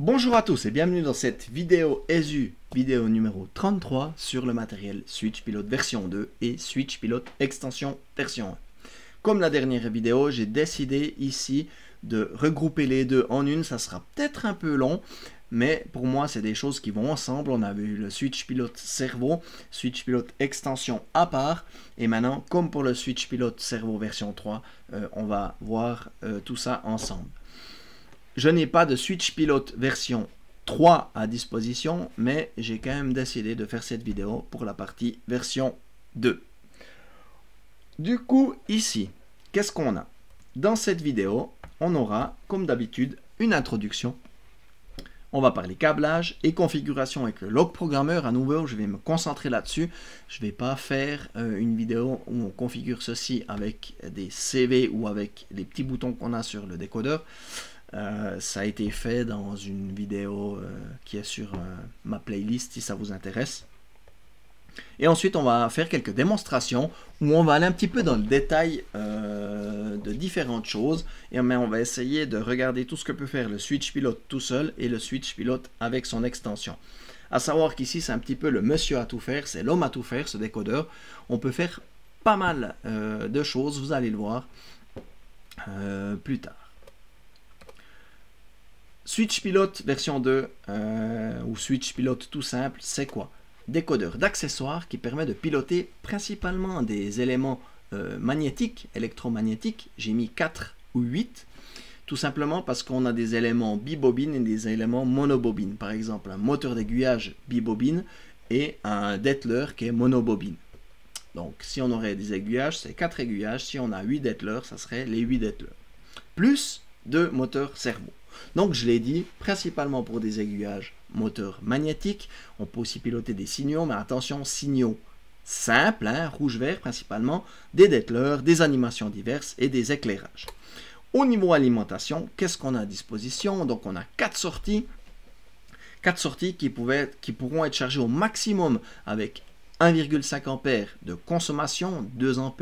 Bonjour à tous et bienvenue dans cette vidéo ESU, vidéo numéro 33 sur le matériel Switch Pilot version 2 et Switch Pilot extension version 1. Comme la dernière vidéo, j'ai décidé ici de regrouper les deux en une, ça sera peut-être un peu long, mais pour moi c'est des choses qui vont ensemble. On avait eu le Switch Pilot Cerveau, Switch Pilot extension à part, et maintenant comme pour le Switch Pilot Cerveau version 3, euh, on va voir euh, tout ça ensemble. Je n'ai pas de Switch Pilot version 3 à disposition, mais j'ai quand même décidé de faire cette vidéo pour la partie version 2. Du coup, ici, qu'est-ce qu'on a? Dans cette vidéo, on aura, comme d'habitude, une introduction. On va parler câblage et configuration avec le log programmeur. À nouveau, je vais me concentrer là-dessus. Je ne vais pas faire euh, une vidéo où on configure ceci avec des CV ou avec les petits boutons qu'on a sur le décodeur. Euh, ça a été fait dans une vidéo euh, qui est sur euh, ma playlist si ça vous intéresse. Et ensuite, on va faire quelques démonstrations où on va aller un petit peu dans le détail de différentes choses. Et on va essayer de regarder tout ce que peut faire le Switch Pilot tout seul et le Switch Pilot avec son extension. À savoir qu'ici, c'est un petit peu le monsieur à tout faire, c'est l'homme à tout faire, ce décodeur. On peut faire pas mal de choses, vous allez le voir plus tard. Switch Pilot version 2 euh, ou Switch Pilot tout simple, c'est quoi? Décodeur d'accessoires qui permet de piloter principalement des éléments euh, magnétiques, électromagnétiques. J'ai mis 4 ou 8, tout simplement parce qu'on a des éléments bibobine et des éléments monobobine. Par exemple, un moteur d'aiguillage bibobine et un Detler qui est monobobine. Donc, si on aurait des aiguillages, c'est 4 aiguillages. Si on a 8 Detlers, ça serait les 8 Detlers. Plus deux moteurs servo. Donc je l'ai dit, principalement pour des aiguillages moteurs magnétiques. On peut aussi piloter des signaux, mais attention, signaux simples, hein, rouge-vert principalement, des dételeurs, des animations diverses et des éclairages. Au niveau alimentation, qu'est-ce qu'on a à disposition? Donc on a quatre sorties. Quatre sorties qui, pourront être chargées au maximum avec 1,5 A de consommation, 2 A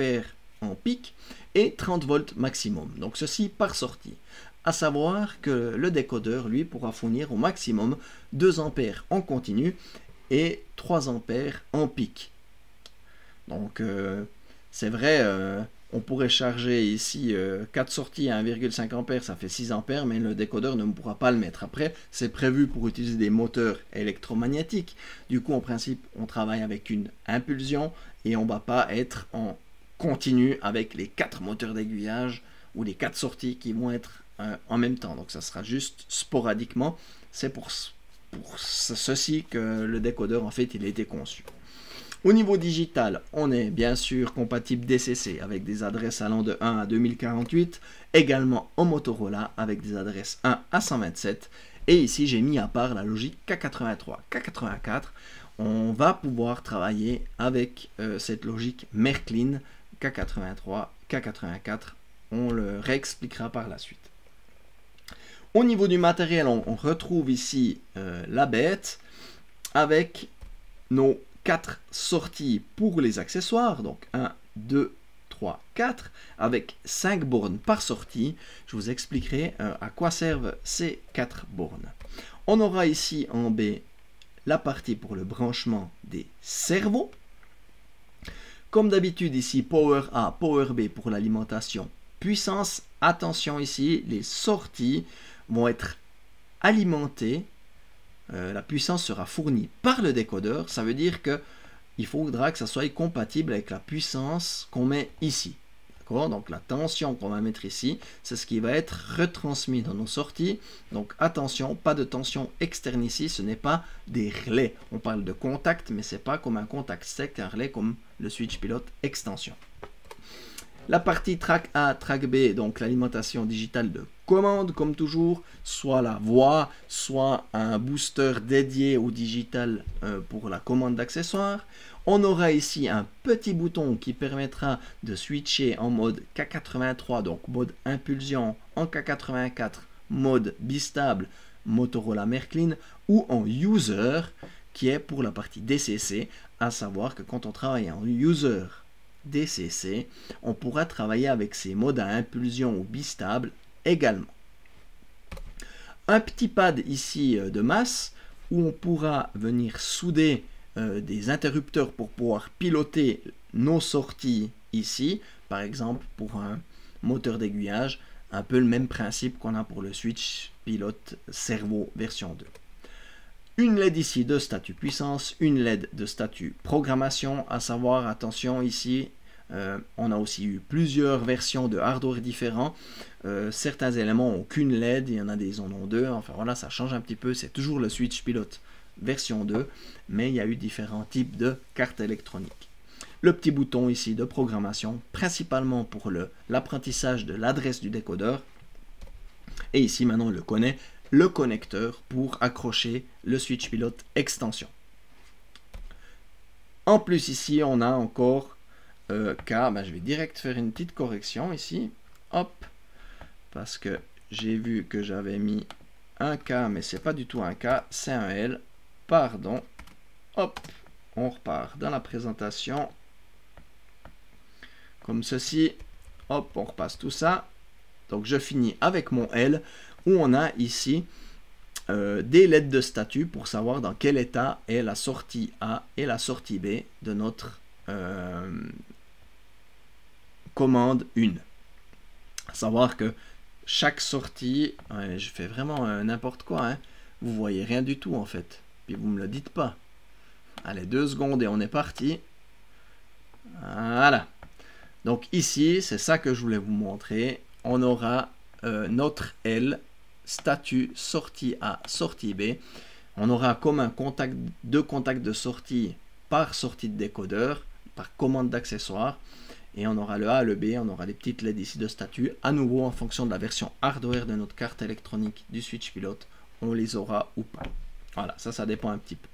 en pic et 30 volts maximum. Donc ceci par sortie à savoir que le décodeur, lui, pourra fournir au maximum 2 ampères en continu et 3 ampères en pic. Donc, euh, c'est vrai, euh, on pourrait charger ici 4 euh, sorties à 1,5 ampères, ça fait 6 ampères, mais le décodeur ne pourra pas le mettre. Après, c'est prévu pour utiliser des moteurs électromagnétiques. Du coup, en principe, on travaille avec une impulsion et on ne va pas être en continu avec les 4 moteurs d'aiguillage ou les 4 sorties qui vont être en même temps. Donc ça sera juste sporadiquement. C'est pour, pour ceci que le décodeur en fait il a été conçu. Au niveau digital, on est bien sûr compatible DCC avec des adresses allant de 1 à 2048, également en Motorola avec des adresses 1 à 127. Et ici, j'ai mis à part la logique K83, K84. On va pouvoir travailler avec euh, cette logique Merklin K83, K84. On le réexpliquera par la suite. Au niveau du matériel, on, retrouve ici euh, la bête avec nos quatre sorties pour les accessoires. Donc 1, 2, 3, 4 avec 5 bornes par sortie. Je vous expliquerai euh, à quoi servent ces 4 bornes. On aura ici en B la partie pour le branchement des cerveaux. Comme d'habitude ici, Power A, Power B pour l'alimentation puissance. Attention ici, les sorties vont être alimentées. Euh, la puissance sera fournie par le décodeur. Ça veut dire que il faudra que ça soit compatible avec la puissance qu'on met ici. Donc la tension qu'on va mettre ici, c'est ce qui va être retransmis dans nos sorties. Donc attention, pas de tension externe ici, ce n'est pas des relais. On parle de contact, mais c'est pas comme un contact sec, un relais comme le switch pilote extension. La partie track A, track B, donc l'alimentation digitale de commande comme toujours, soit la voix, soit un booster dédié au digital euh, pour la commande d'accessoires. On aura ici un petit bouton qui permettra de switcher en mode K83, donc mode impulsion, en K84, mode bistable, Motorola Merklin, ou en user, qui est pour la partie DCC, à savoir que quand on travaille en user DCC, on pourra travailler avec ces modes à impulsion ou bistable également. un petit pad ici de masse où on pourra venir souder des interrupteurs pour pouvoir piloter nos sorties ici, par exemple pour un moteur d'aiguillage, un peu le même principe qu'on a pour le switch pilote servo version 2. Une LED ici de statut puissance, une LED de statut programmation, à savoir, attention ici, euh, on a aussi eu plusieurs versions de hardware différents. Euh, certains éléments n'ont qu'une LED, il y en a des en deux. Enfin voilà, ça change un petit peu. C'est toujours le switch pilote version 2, mais il y a eu différents types de cartes électroniques. Le petit bouton ici de programmation, principalement pour l'apprentissage de l'adresse du décodeur. Et ici, maintenant, on le connaît, le connecteur pour accrocher le switch pilote extension. En plus, ici, on a encore euh, K. Ben, je vais direct faire une petite correction ici. Hop. Parce que j'ai vu que j'avais mis un K, mais c'est pas du tout un K, c'est un L. Pardon. Hop. On repart dans la présentation comme ceci. Hop, on repasse tout ça. Donc je finis avec mon L où on a ici euh, des lettres de statut pour savoir dans quel état est la sortie A et la sortie B de notre euh, commande 1. À savoir que chaque sortie, je fais vraiment euh, n'importe quoi, hein, vous voyez rien du tout en fait, puis vous me le dites pas. Allez, deux secondes et on est parti. Voilà. Donc ici, c'est ça que je voulais vous montrer. On aura euh, notre L, statut sortie A, sortie B. On aura comme un contact, deux contacts de sortie par sortie de décodeur, par commande d'accessoires. Et on aura le A, le B, on aura les petites LED ici de statut. À nouveau, en fonction de la version hardware de notre carte électronique du switch pilote, on les aura ou pas. Voilà, ça, ça dépend un petit peu.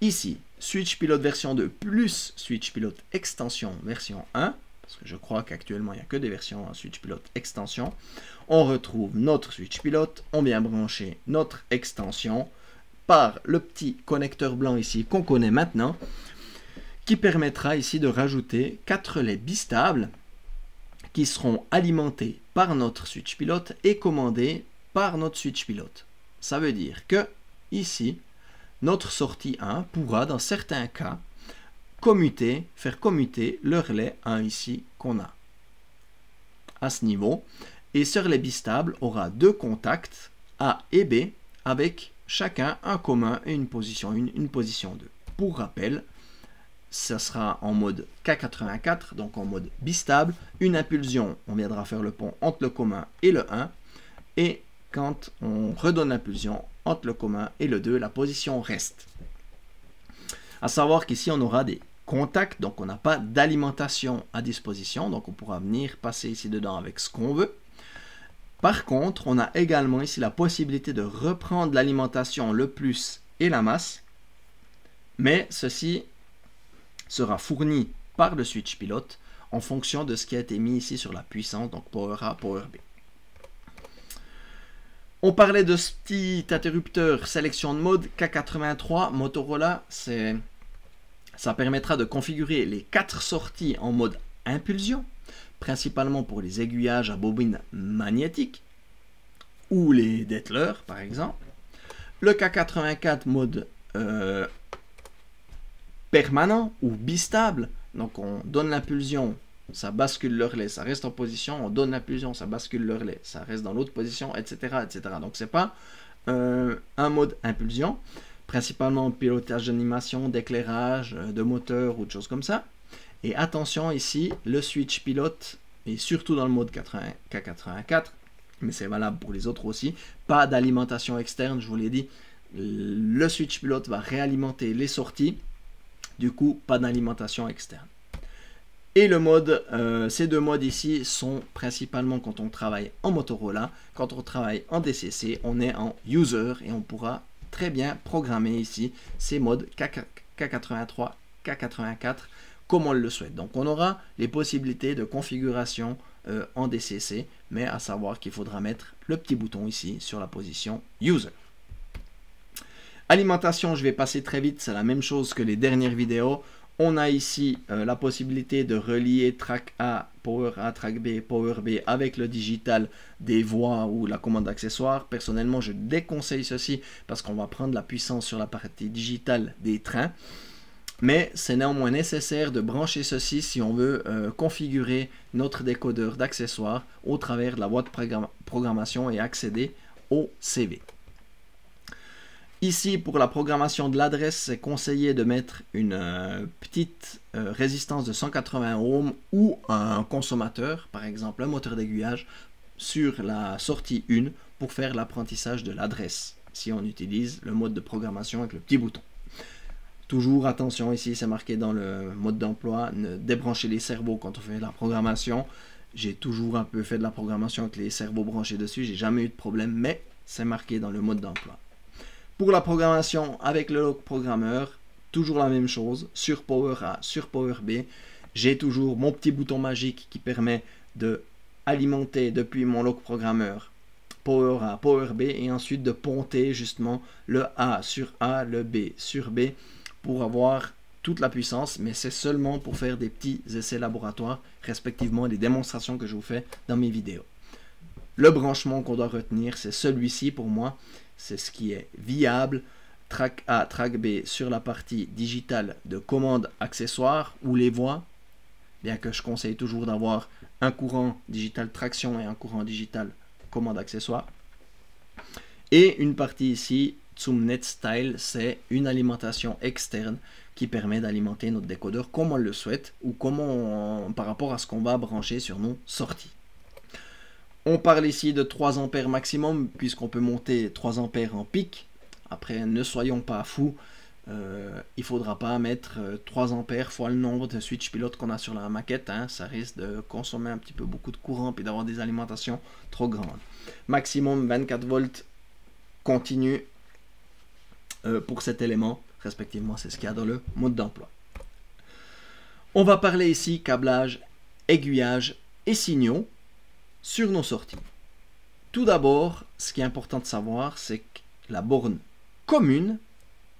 Ici, switch pilote version 2 plus switch pilote extension version 1 parce que je crois qu'actuellement il n'y a que des versions en Switch Pilote extension. On retrouve notre Switch Pilote, on vient brancher notre extension par le petit connecteur blanc ici qu'on connaît maintenant, qui permettra ici de rajouter 4 relais bistables qui seront alimentés par notre Switch Pilote et commandés par notre Switch Pilote. Ça veut dire que ici, notre sortie 1 pourra dans certains cas commuter, faire commuter le relais 1 ici qu'on a à ce niveau. Et ce relais bistable aura deux contacts A et B avec chacun un commun et une position 1, une position 2. Pour rappel, ça sera en mode K84, donc en mode bistable. Une impulsion, on viendra faire le pont entre le commun et le 1. Et quand on redonne l'impulsion entre le commun et le 2, la position reste. À savoir qu'ici, on aura des contact, donc on n'a pas d'alimentation à disposition, donc on pourra venir passer ici dedans avec ce qu'on veut. Par contre, on a également ici la possibilité de reprendre l'alimentation, le plus et la masse, mais ceci sera fourni par le switch pilote en fonction de ce qui a été mis ici sur la puissance, donc Power A, Power B. On parlait de ce petit interrupteur sélection de mode K83 Motorola, ça permettra de configurer les quatre sorties en mode impulsion, principalement pour les aiguillages à bobine magnétique ou les Detler par exemple. Le K84 mode euh, permanent ou bistable, donc on donne l'impulsion, ça bascule le relais, ça reste en position, on donne l'impulsion, ça bascule le relais, ça reste dans l'autre position, etc. etc. Donc c'est pas un mode impulsion principalement pilotage d'animation, d'éclairage, euh, de moteur ou de choses comme ça. Et attention ici, le switch pilote, et surtout dans le mode K84, mais c'est valable pour les autres aussi, pas d'alimentation externe, je vous l'ai dit. Le switch pilote va réalimenter les sorties, du coup pas d'alimentation externe. Et le mode, euh, ces deux modes ici sont principalement quand on travaille en Motorola, quand on travaille en DCC, on est en user et on pourra très bien programmer ici ces modes K83, K84 comme on le souhaite. Donc on aura les possibilités de configuration euh, en DCC, mais à savoir qu'il faudra mettre le petit bouton ici sur la position User. Alimentation, je vais passer très vite, c'est la même chose que les dernières vidéos. On a ici euh, la possibilité de relier track A, Power A, track B, Power B avec le digital des voies ou la commande d'accessoires. Personnellement, je déconseille ceci parce qu'on va prendre la puissance sur la partie digitale des trains. Mais c'est néanmoins nécessaire de brancher ceci si on veut euh, configurer notre décodeur d'accessoires au travers de la boîte de programmation et accéder au CV. Ici, pour la programmation de l'adresse, c'est conseillé de mettre une euh, petite euh, résistance de 180 ohms ou un consommateur, par exemple un moteur d'aiguillage, sur la sortie 1 pour faire l'apprentissage de l'adresse, si on utilise le mode de programmation avec le petit bouton. Toujours attention, ici c'est marqué dans le mode d'emploi, ne débrancher les cerveaux quand on fait la programmation. J'ai toujours un peu fait de la programmation avec les cerveaux branchés dessus, j'ai jamais eu de problème, mais c'est marqué dans le mode d'emploi. Pour la programmation avec le log programmeur, toujours la même chose, sur Power A, sur Power B, j'ai toujours mon petit bouton magique qui permet de alimenter depuis mon log programmeur Power A, Power B et ensuite de ponter justement le A sur A, le B sur B pour avoir toute la puissance, mais c'est seulement pour faire des petits essais laboratoires, respectivement les démonstrations que je vous fais dans mes vidéos. Le branchement qu'on doit retenir, c'est celui-ci pour moi c'est ce qui est viable. Track A, track B sur la partie digitale de commande accessoire ou les voies, bien que je conseille toujours d'avoir un courant digital traction et un courant digital commande accessoire. Et une partie ici, Net Style, c'est une alimentation externe qui permet d'alimenter notre décodeur comme on le souhaite ou comme par rapport à ce qu'on va brancher sur nos sorties. On parle ici de 3 ampères maximum, puisqu'on peut monter 3 ampères en pic. Après, ne soyons pas fous. Euh, il faudra pas mettre 3 euh, ampères fois le nombre de switch pilotes qu'on a sur la maquette. Hein. Ça risque de consommer un petit peu beaucoup de courant et d'avoir des alimentations trop grandes. Maximum 24 volts continu euh, pour cet élément. Respectivement, c'est ce qu'il y a dans le mode d'emploi. On va parler ici câblage, aiguillage et signaux sur nos sorties. Tout d'abord, ce qui est important de savoir, c'est que la borne commune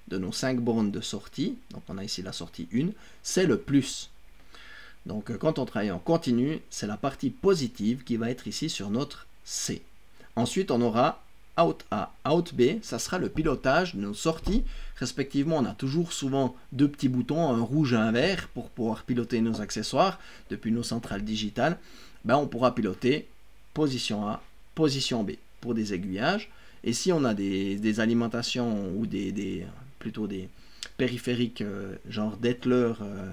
de nos 5 bornes de sortie, donc on a ici la sortie 1, c'est le plus. Donc quand on travaille en continu, c'est la partie positive qui va être ici sur notre C. Ensuite, on aura out A, out B, ça sera le pilotage de nos sorties. Respectivement, on a toujours souvent deux petits boutons, un rouge et un vert, pour pouvoir piloter nos accessoires depuis nos centrales digitales. Ben, on pourra piloter position A, position B pour des aiguillages. Et si on a des, alimentations ou des, plutôt des périphériques euh, genre d'Etler euh,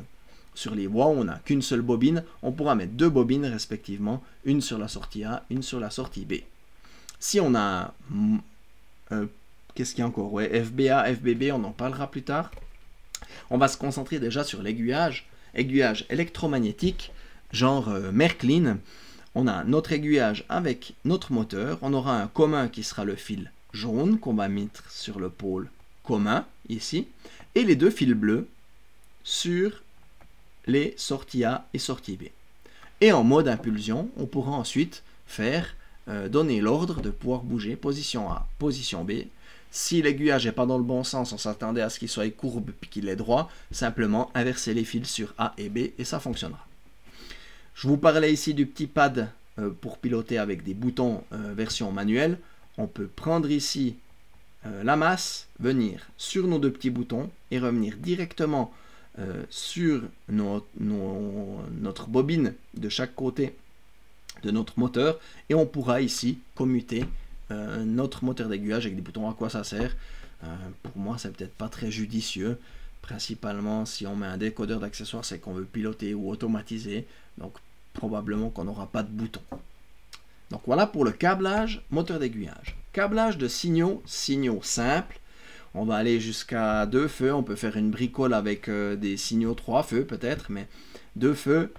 sur les voies où on n'a qu'une seule bobine, on pourra mettre deux bobines respectivement, une sur la sortie A, une sur la sortie B. Si on a mm, euh, qu'est-ce qu'il y a encore? Ouais, FBA, FBB, on en parlera plus tard. On va se concentrer déjà sur l'aiguillage, aiguillage électromagnétique genre euh, Merklin, on a notre aiguillage avec notre moteur, on aura un commun qui sera le fil jaune qu'on va mettre sur le pôle commun ici, et les deux fils bleus sur les sorties A et sorties B. Et en mode impulsion, on pourra ensuite faire euh, donner l'ordre de pouvoir bouger position A, position B. Si l'aiguillage n'est pas dans le bon sens, on s'attendait à ce qu'il soit courbe puis qu'il est droit, simplement inverser les fils sur A et B et ça fonctionnera. Je vous parlais ici du petit pad euh, pour piloter avec des boutons euh, version manuelle. On peut prendre ici euh, la masse, venir sur nos deux petits boutons et revenir directement sur notre bobine de chaque côté de notre moteur et on pourra ici commuter notre moteur d'aiguillage avec des boutons. À quoi ça sert? Pour moi, c'est peut-être pas très judicieux. Principalement, si on met un décodeur d'accessoires, c'est qu'on veut piloter ou automatiser. Probablement qu'on n'aura pas de bouton. Donc voilà pour le câblage moteur d'aiguillage. Câblage de signaux, signaux simples. On va aller jusqu'à deux feux. On peut faire une bricole avec euh, des signaux trois feux peut-être, mais deux feux.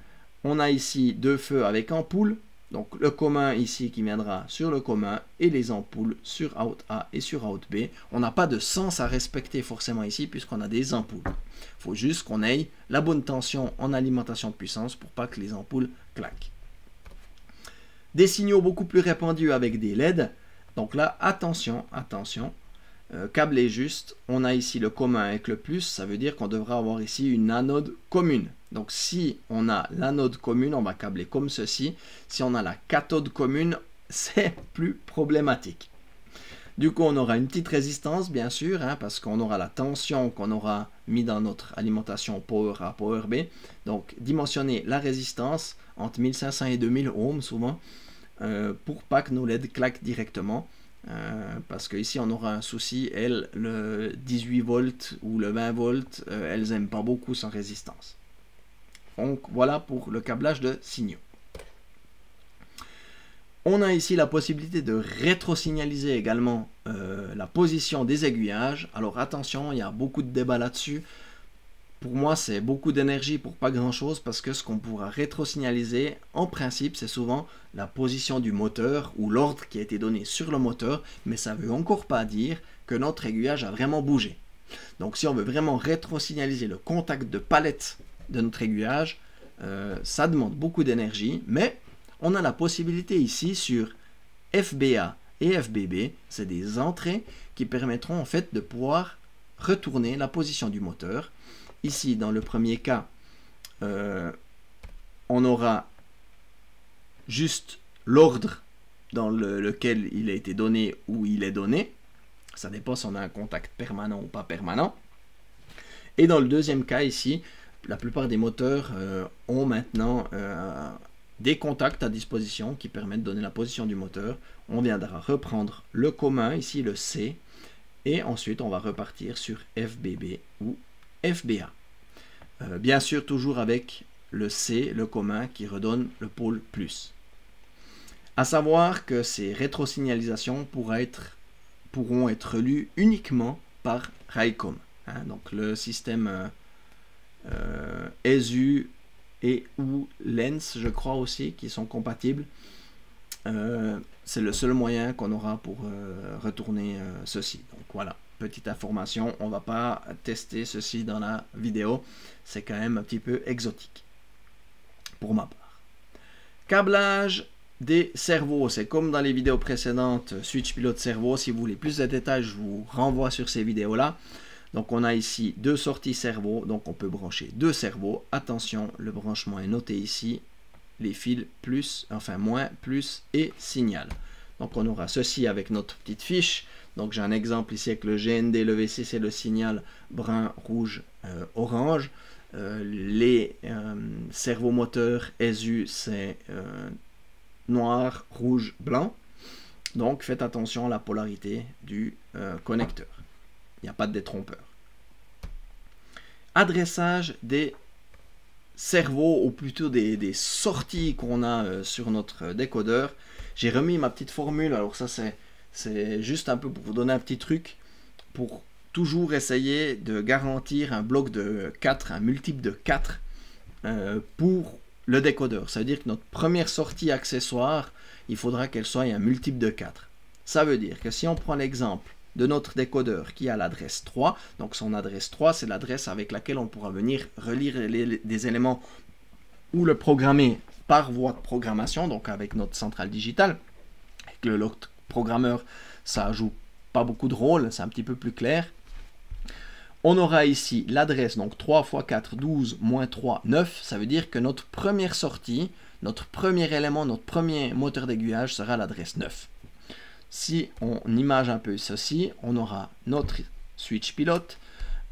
On a ici deux feux avec ampoule. Donc le commun ici qui viendra sur le commun et les ampoules sur out A et sur out B. On n'a pas de sens à respecter forcément ici puisqu'on a des ampoules. Il faut juste qu'on ait la bonne tension en alimentation de puissance pour pas que les ampoules Des signaux beaucoup plus répandus avec des LED. Donc là, attention, attention. euh, câblé juste, on a ici le commun avec le plus, ça veut dire qu'on devra avoir ici une anode commune. Donc si on a l'anode commune, on va câbler comme ceci. Si on a la cathode commune, c'est plus problématique. Du coup, on aura une petite résistance, bien sûr, hein, parce qu'on aura la tension qu'on aura mis dans notre alimentation Power A, Power B. Donc, dimensionner la résistance entre 1500 et 2000 ohms, souvent, euh, pour pas que nos LED claquent directement. Euh, parce qu'ici on aura un souci, elles, le 18 volts ou le 20 volts, euh, elles n'aiment pas beaucoup sans résistance. Donc voilà pour le câblage de signaux. On a ici la possibilité de rétro-signaliser également euh, la position des aiguillages. Alors attention, il y a beaucoup de débats là-dessus. Pour moi, c'est beaucoup d'énergie pour pas grand-chose parce que ce qu'on pourra rétro-signaliser, en principe, c'est souvent la position du moteur ou l'ordre qui a été donné sur le moteur, mais ça ne veut encore pas dire que notre aiguillage a vraiment bougé. Donc si on veut vraiment rétro-signaliser le contact de palette de notre aiguillage, euh, ça demande beaucoup d'énergie, mais on a la possibilité ici sur FBA et FBB, c'est des entrées qui permettront en fait de pouvoir retourner la position du moteur. Ici, dans le premier cas, euh, on aura juste l'ordre dans lequel il a été donné ou il est donné. Ça dépend si on a un contact permanent ou pas permanent. Et dans le deuxième cas ici, la plupart des moteurs euh, ont maintenant euh, des contacts à disposition qui permettent de donner la position du moteur. On viendra reprendre le commun, ici le C, et ensuite on va repartir sur FBB ou FBA. Euh, bien sûr, toujours avec le C, le commun, qui redonne le pôle plus. À savoir que ces rétrosignalisations être, pourront être lues uniquement par RAICOM. Hein. donc le système euh, euh, et ou Lens, je crois aussi, qui sont compatibles. Euh, c'est le seul moyen qu'on aura pour euh, retourner euh, ceci. Donc voilà, petite information, on va pas tester ceci dans la vidéo, c'est quand même un petit peu exotique pour ma part. Câblage des cerveaux, c'est comme dans les vidéos précédentes, switch pilote cerveau, si vous voulez plus de détails, je vous renvoie sur ces vidéos-là. Donc on a ici deux sorties cerveau, donc on peut brancher deux cerveaux. Attention, le branchement est noté ici, les fils plus, enfin moins, plus et signal. Donc on aura ceci avec notre petite fiche. Donc j'ai un exemple ici avec le GND, le VC c'est le signal brun, rouge, euh, orange. Euh, les euh, servomoteurs SU c'est noir, rouge, blanc. Donc faites attention à la polarité du connecteur. Il n'y a pas de détrompeur. Adressage des cerveaux, ou plutôt des, sorties qu'on a euh, sur notre décodeur. J'ai remis ma petite formule, alors ça c'est juste un peu pour vous donner un petit truc, pour toujours essayer de garantir un bloc de 4, un multiple de 4 euh, pour le décodeur. Ça veut dire que notre première sortie accessoire, il faudra qu'elle soit un multiple de 4. Ça veut dire que si on prend l'exemple de notre décodeur qui a l'adresse 3. Donc son adresse 3, c'est l'adresse avec laquelle on pourra venir relire des éléments ou le programmer par voie de programmation, donc avec notre centrale digitale. Avec le lock programmeur, ça joue pas beaucoup de rôle, c'est un petit peu plus clair. On aura ici l'adresse, donc 3 x 4, 12, moins 3, 9. Ça veut dire que notre première sortie, notre premier élément, notre premier moteur d'aiguillage sera l'adresse 9. Si on image un peu ceci, on aura notre switch pilote.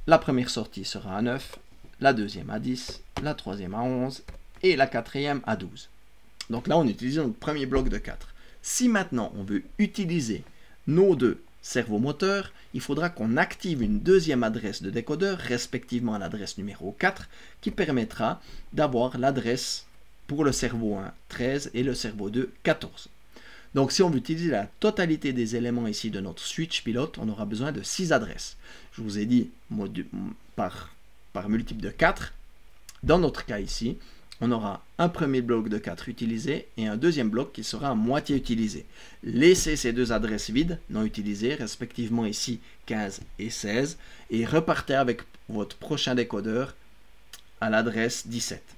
La première sortie sera à 9, la deuxième à 10, la troisième à 11 et la quatrième à 12. Donc là, on utilise notre premier bloc de 4. Si maintenant on veut utiliser nos deux servomoteurs, il faudra qu'on active une deuxième adresse de décodeur, respectivement l'adresse numéro 4, qui permettra d'avoir l'adresse pour le servo 1 13 et le servo 2 14. Donc si on veut utiliser la totalité des éléments ici de notre switch pilote, on aura besoin de 6 adresses. Je vous ai dit par, multiple de 4. Dans notre cas ici, on aura un premier bloc de 4 utilisé et un deuxième bloc qui sera à moitié utilisé. Laissez ces deux adresses vides, non utilisées, respectivement ici 15 et 16, et repartez avec votre prochain décodeur à l'adresse 17.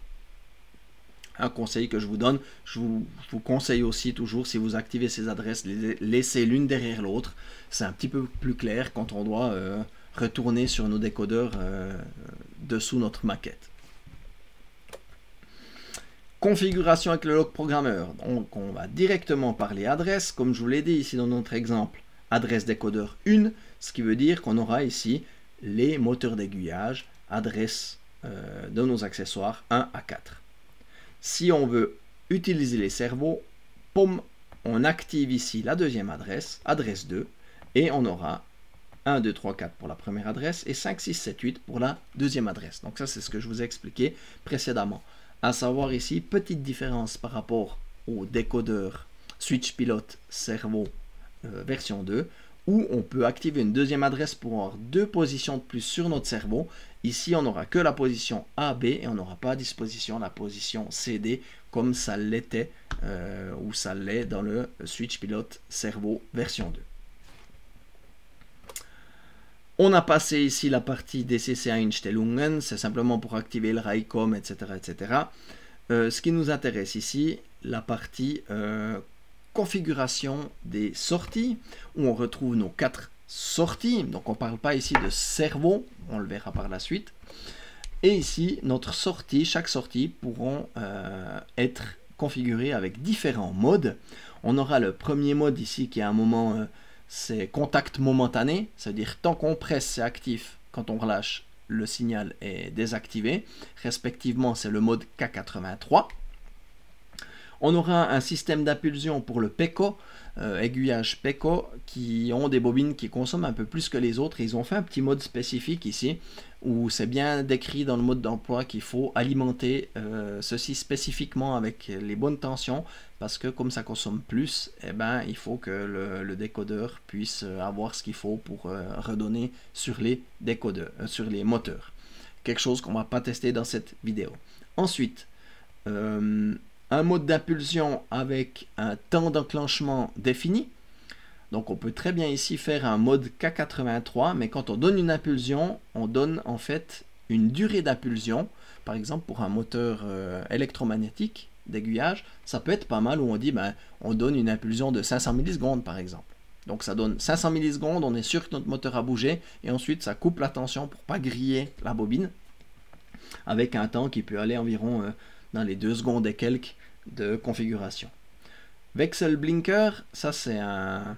Un conseil que je vous donne. Je vous, conseille aussi toujours, si vous activez ces adresses, les laissez l'une derrière l'autre. C'est un petit peu plus clair quand on doit euh, retourner sur nos décodeurs euh, dessous notre maquette. Configuration avec le log programmeur. Donc on va directement parler adresse, comme je vous l'ai dit ici dans notre exemple, adresse décodeur 1, ce qui veut dire qu'on aura ici les moteurs d'aiguillage, adresse euh, de nos accessoires 1 à 4. Si on veut utiliser les cerveaux, on active ici la deuxième adresse, adresse 2, et on aura 1, 2, 3, 4 pour la première adresse et 5, 6, 7, 8 pour la deuxième adresse. Donc ça, c'est ce que je vous ai expliqué précédemment. À savoir ici, petite différence par rapport au décodeur Switch Pilot Cerveau euh, version 2, où on peut activer une deuxième adresse pour avoir deux positions de plus sur notre cerveau. Ici, on n'aura que la position A, B et on n'aura pas à disposition la position CD comme ça l'était euh, ou ça l'est dans le Switch Pilot Cerveau version 2. On a passé ici la partie DCC Einstellungen, c'est simplement pour activer le RAICOM, etc. etc. Euh, ce qui nous intéresse ici, la partie euh, configuration des sorties, où on retrouve nos quatre sorties. Donc on ne parle pas ici de cerveau, on le verra par la suite. Et ici, notre sortie, chaque sortie pourront euh, être configurées avec différents modes. On aura le premier mode ici qui est un moment, euh, c'est contact momentané, c'est-à-dire tant qu'on presse c'est actif, quand on relâche le signal est désactivé. Respectivement, c'est le mode K83. On aura un système d'impulsion pour le PECO, euh, aiguillage PECO, qui ont des bobines qui consomment un peu plus que les autres. Ils ont fait un petit mode spécifique ici, où c'est bien décrit dans le mode d'emploi qu'il faut alimenter euh, ceci spécifiquement avec les bonnes tensions, parce que comme ça consomme plus, eh ben, il faut que le, décodeur puisse avoir ce qu'il faut pour euh, redonner sur les décodeurs, sur les moteurs. Quelque chose qu'on va pas tester dans cette vidéo. Ensuite, un mode d'impulsion avec un temps d'enclenchement défini. Donc on peut très bien ici faire un mode K83, mais quand on donne une impulsion, on donne en fait une durée d'impulsion. Par exemple pour un moteur euh, électromagnétique d'aiguillage, ça peut être pas mal où on dit ben, on donne une impulsion de 500 millisecondes par exemple. Donc ça donne 500 millisecondes, on est sûr que notre moteur a bougé, et ensuite ça coupe la tension pour pas griller la bobine, avec un temps qui peut aller environ euh, dans les 2 secondes et quelques de configuration. Vexel Blinker, ça c'est un,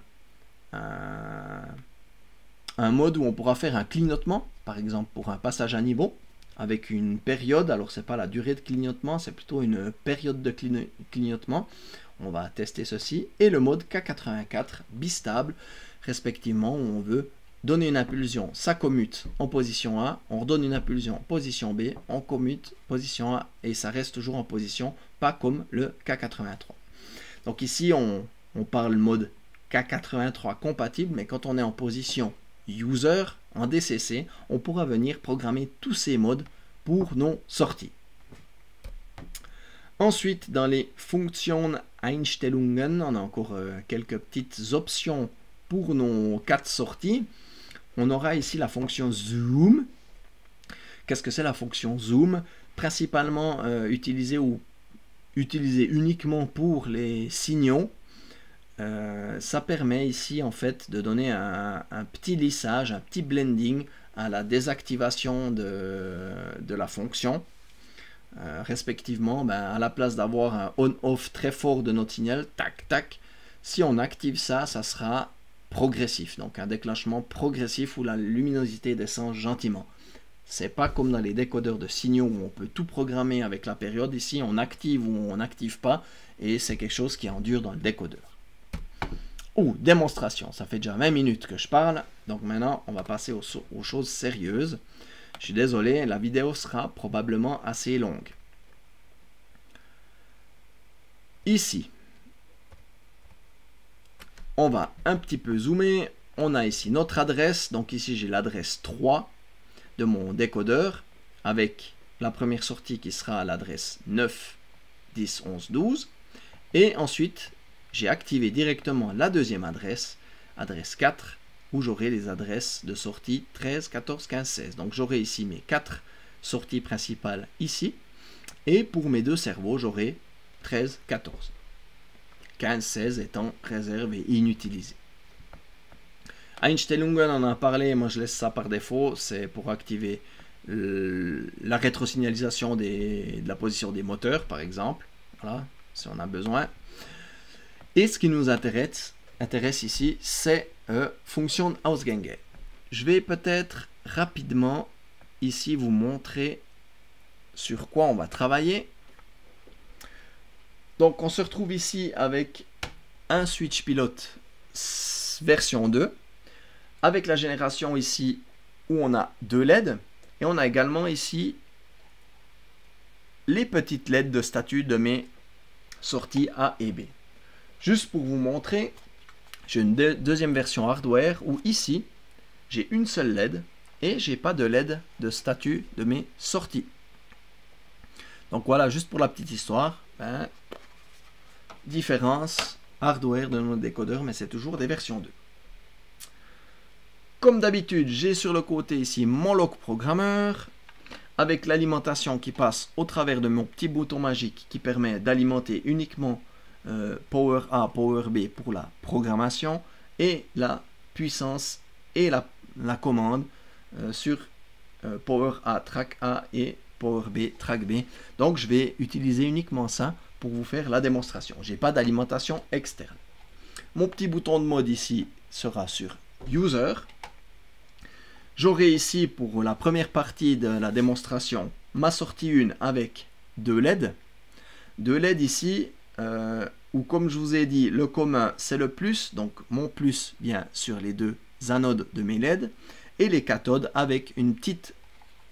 mode où on pourra faire un clignotement, par exemple pour un passage à niveau, avec une période, alors c'est pas la durée de clignotement, c'est plutôt une période de clignotement. On va tester ceci. Et le mode K84 bistable, respectivement, où on veut donner une impulsion, ça commute en position A, on redonne une impulsion en position B, on commute position A et ça reste toujours en position, pas comme le K83. Donc ici on, parle mode K83 compatible, mais quand on est en position user, en DCC, on pourra venir programmer tous ces modes pour nos sorties. Ensuite, dans les fonctions Einstellungen, on a encore euh, quelques petites options pour nos quatre sorties on aura ici la fonction zoom. Qu'est-ce que c'est la fonction zoom? Principalement euh, utilisée ou utilisée uniquement pour les signaux. Euh, ça permet ici en fait de donner un, petit lissage, un petit blending à la désactivation de, la fonction. Euh, respectivement, ben, à la place d'avoir un on-off très fort de notre signal, tac tac, si on active ça, ça sera progressif, donc un déclenchement progressif où la luminosité descend gentiment. C'est pas comme dans les décodeurs de signaux où on peut tout programmer avec la période. Ici, on active ou on n'active pas, et c'est quelque chose qui endure dans le décodeur. Ou démonstration, ça fait déjà 20 minutes que je parle, donc maintenant on va passer aux, aux choses sérieuses. Je suis désolé, la vidéo sera probablement assez longue. Ici, on va un petit peu zoomer. On a ici notre adresse. Donc ici, j'ai l'adresse 3 de mon décodeur avec la première sortie qui sera l'adresse 9, 10, 11, 12. Et ensuite, j'ai activé directement la deuxième adresse, adresse 4, où j'aurai les adresses de sortie 13, 14, 15, 16. Donc j'aurai ici mes quatre sorties principales ici. Et pour mes deux cerveaux, j'aurai 13, 14. 15, 16 étant réserve et inutilisé. Einstellungen, on en a parlé, moi je laisse ça par défaut, c'est pour activer la rétrosignalisation de la position des moteurs, par exemple, voilà, si on a besoin. Et ce qui nous intéresse, intéresse ici, c'est euh, fonction Ausgänge. Je vais peut-être rapidement ici vous montrer sur quoi on va travailler. Donc on se retrouve ici avec un switch pilote version 2 avec la génération ici où on a deux LED et on a également ici les petites LED de statut de mes sorties A et B. Juste pour vous montrer, j'ai une deuxième version hardware où ici j'ai une seule LED et j'ai pas de LED de statut de mes sorties. Donc voilà, juste pour la petite histoire, ben, différence hardware de nos décodeurs, mais c'est toujours des versions 2. Comme d'habitude, j'ai sur le côté ici mon lock programmeur avec l'alimentation qui passe au travers de mon petit bouton magique qui permet d'alimenter uniquement euh, Power A, Power B pour la programmation et la puissance et la, commande euh, sur euh, Power A, Track A et Power B, Track B. Donc je vais utiliser uniquement ça pour vous faire la démonstration. J'ai pas d'alimentation externe. Mon petit bouton de mode ici sera sur User. J'aurai ici pour la première partie de la démonstration ma sortie 1 avec deux LED. Deux LED ici, euh, où comme je vous ai dit, le commun c'est le plus, donc mon plus vient sur les deux anodes de mes LED, et les cathodes avec une petite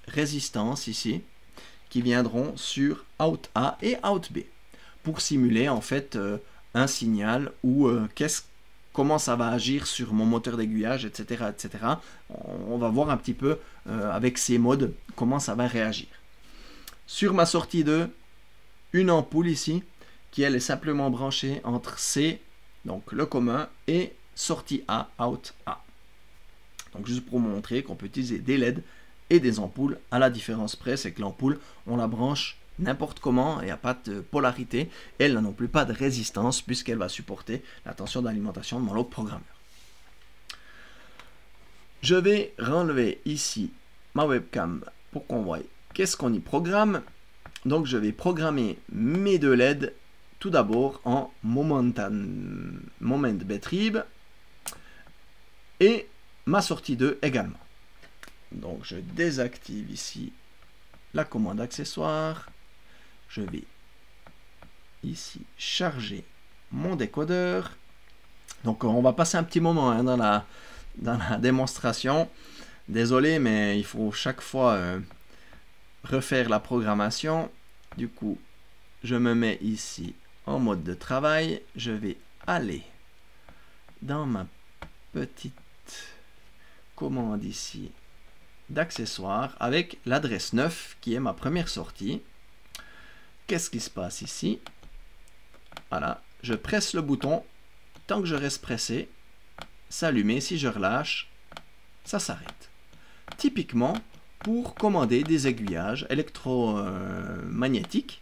résistance ici, qui viendront sur out A et out B, pour simuler en fait euh, un signal ou euh, qu'est-ce comment ça va agir sur mon moteur d'aiguillage, etc., etc. On va voir un petit peu euh, avec ces modes comment ça va réagir. Sur ma sortie 2, une ampoule ici, qui elle est simplement branchée entre C, donc le commun, et sortie A, out A. Donc juste pour montrer qu'on peut utiliser des LED et des ampoules, à la différence près, c'est que l'ampoule, on la branche n'importe comment, il n'y a pas de polarité, elle n'a non plus pas de résistance puisqu'elle va supporter la tension d'alimentation de mon lot programmeur. Je vais renlever ici ma webcam pour qu'on voie qu'est-ce qu'on y programme. Donc je vais programmer mes deux LED tout d'abord en moment, moment betrieb et ma sortie 2 également. Donc je désactive ici la commande accessoire je vais ici charger mon décodeur. Donc on va passer un petit moment hein, dans, la, démonstration. Désolé, mais il faut chaque fois euh, refaire la programmation. Du coup, je me mets ici en mode de travail. Je vais aller dans ma petite commande ici d'accessoires avec l'adresse 9 qui est ma première sortie. Qu'est-ce qui se passe ici? Voilà, je presse le bouton. Tant que je reste pressé, s'allumer. Si je relâche, ça s'arrête. Typiquement, pour commander des aiguillages électromagnétiques,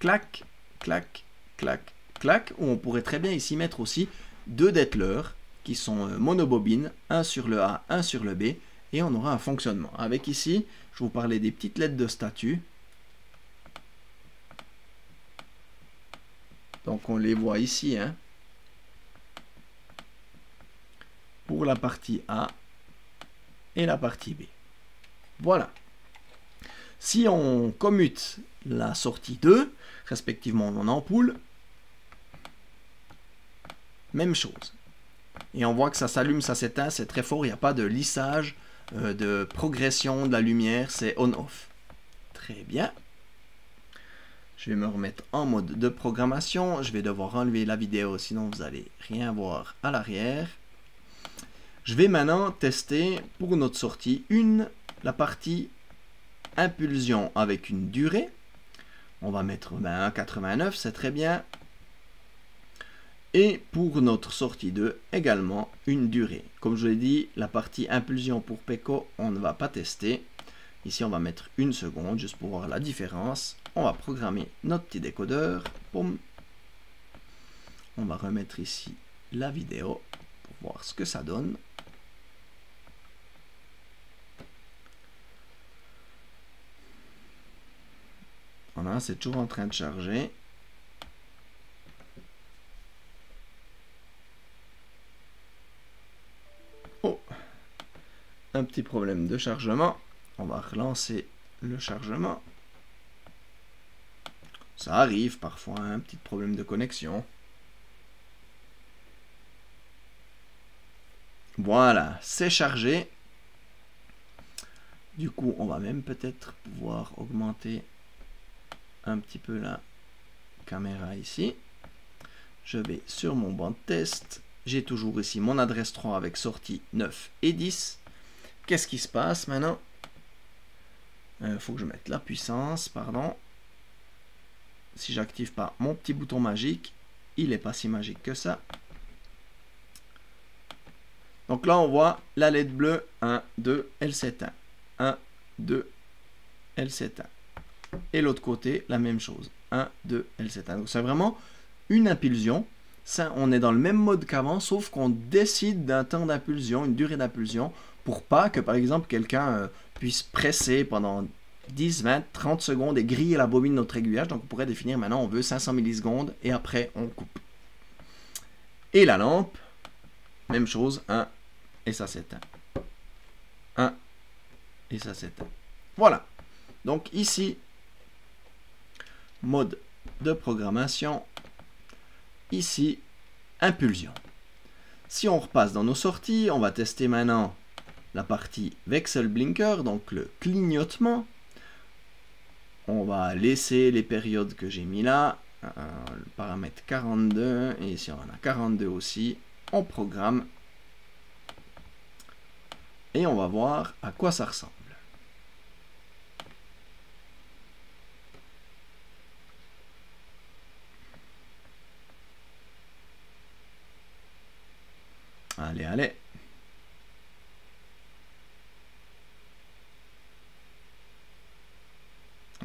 clac, clac, clac, clac, ou on pourrait très bien ici mettre aussi deux dételeurs qui sont euh, monobobines, un sur le A, un sur le B, et on aura un fonctionnement. Avec ici, je vous parlais des petites lettres de statut, Donc on les voit ici. Hein, pour la partie A et la partie B. Voilà. Si on commute la sortie 2, respectivement mon ampoule, même chose. Et on voit que ça s'allume, ça s'éteint, c'est très fort, il n'y a pas de lissage, euh, de progression de la lumière, c'est on-off. Très bien. Je vais me remettre en mode de programmation. Je vais devoir enlever la vidéo, sinon vous n'allez rien voir à l'arrière. Je vais maintenant tester pour notre sortie une, la partie impulsion avec une durée. On va mettre 89, c'est très bien. Et pour notre sortie 2, également une durée. Comme je l'ai dit, la partie impulsion pour PECO, on ne va pas tester. Ici, on va mettre une seconde juste pour voir la différence. On va programmer notre petit décodeur. On va remettre ici la vidéo pour voir ce que ça donne. Voilà, c'est toujours en train de charger. Oh Un petit problème de chargement. On va relancer le chargement. Ça arrive parfois, un petit problème de connexion. Voilà, c'est chargé. Du coup, on va même peut-être pouvoir augmenter un petit peu la caméra ici. Je vais sur mon banc de test. J'ai toujours ici mon adresse 3 avec sortie 9 et 10. Qu'est-ce qui se passe maintenant? Il euh, faut que je mette la puissance, pardon. Si j'active pas mon petit bouton magique, il n'est pas si magique que ça. Donc là, on voit la LED bleue 1, 2, elle s'éteint. 1, 2, elle s'éteint. Et l'autre côté, la même chose. 1, 2, elle s'éteint. Donc c'est vraiment une impulsion. Ça, on est dans le même mode qu'avant, sauf qu'on décide d'un temps d'impulsion, une durée d'impulsion, pour pas que par exemple quelqu'un euh, puisse presser pendant 10, 20, 30 secondes et griller la bobine de notre aiguillage. Donc on pourrait définir maintenant on veut 500 millisecondes et après on coupe. Et la lampe, même chose, 1 et ça s'éteint. 1 et ça s'éteint. Voilà. Donc ici, mode de programmation. Ici, impulsion. Si on repasse dans nos sorties, on va tester maintenant la partie Vexel Blinker, donc le clignotement. On va laisser les périodes que j'ai mis là, euh, le paramètre 42, et ici on en a 42 aussi. On programme et on va voir à quoi ça ressemble. Allez, allez.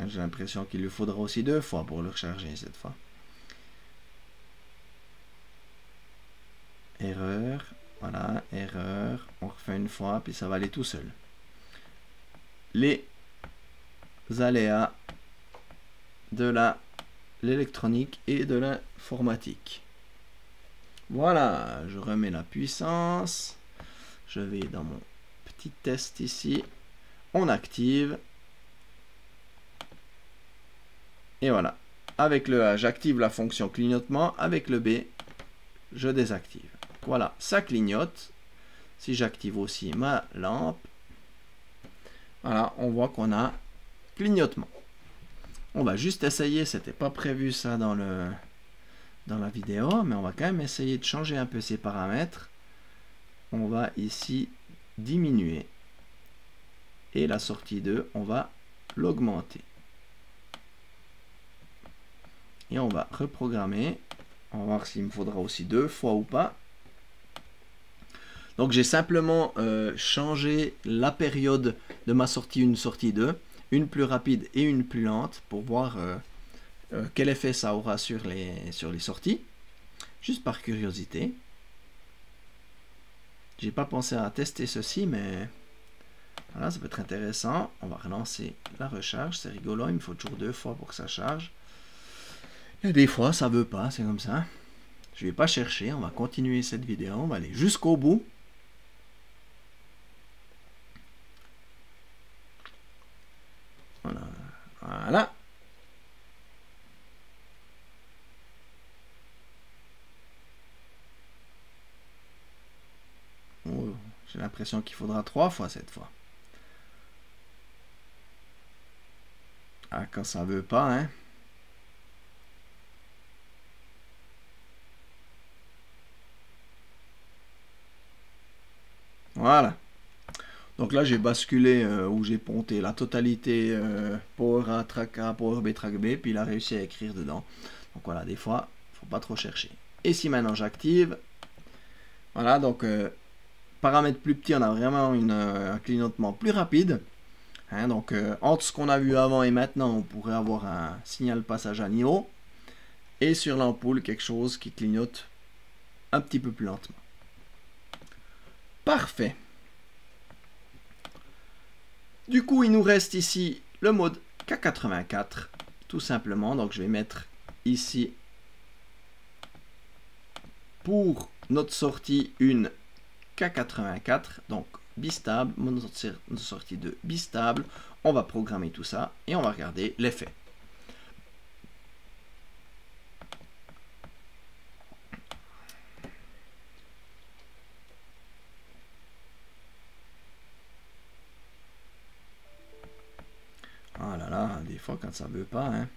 J'ai l'impression qu'il lui faudra aussi deux fois pour le recharger cette fois. Erreur. Voilà, erreur. On refait une fois, puis ça va aller tout seul. Les aléas de la l'électronique et de l'informatique. Voilà, je remets la puissance. Je vais dans mon petit test ici. On active. Et voilà. Avec le A, j'active la fonction clignotement. Avec le B, je désactive. Voilà, ça clignote. Si j'active aussi ma lampe, voilà, on voit qu'on a clignotement. On va juste essayer, c'était pas prévu ça dans le dans la vidéo, mais on va quand même essayer de changer un peu ces paramètres. On va ici diminuer. Et la sortie 2, on va l'augmenter. Et on va reprogrammer. On va voir s'il me faudra aussi deux fois ou pas. Donc j'ai simplement euh, changé la période de ma sortie une sortie 2, une plus rapide et une plus lente pour voir euh, euh, quel effet ça aura sur les, sur les sorties. Juste par curiosité. J'ai pas pensé à tester ceci, mais voilà, ça peut être intéressant. On va relancer la recharge, c'est rigolo, il me faut toujours deux fois pour que ça charge. Et des fois, ça veut pas, c'est comme ça. Je vais pas chercher, on va continuer cette vidéo, on va aller jusqu'au bout. Voilà. Oh, j'ai l'impression qu'il faudra trois fois cette fois. Ah, quand ça veut pas, hein. Voilà. Donc là, j'ai basculé euh, où j'ai ponté la totalité euh, Power A, Track A, Power B, Track B, puis il a réussi à écrire dedans. Donc voilà, des fois, faut pas trop chercher. Et si maintenant j'active, voilà, donc euh, paramètres plus petits, on a vraiment une, un clignotement plus rapide. Hein, donc euh, entre ce qu'on a vu avant et maintenant, on pourrait avoir un signal passage à niveau. Et sur l'ampoule, quelque chose qui clignote un petit peu plus lentement. Parfait. Du coup, il nous reste ici le mode K84, tout simplement. Donc je vais mettre ici pour notre sortie une K84, donc bistable, notre sortie de bistable. On va programmer tout ça et on va regarder l'effet. Quand ça veut pas, hein.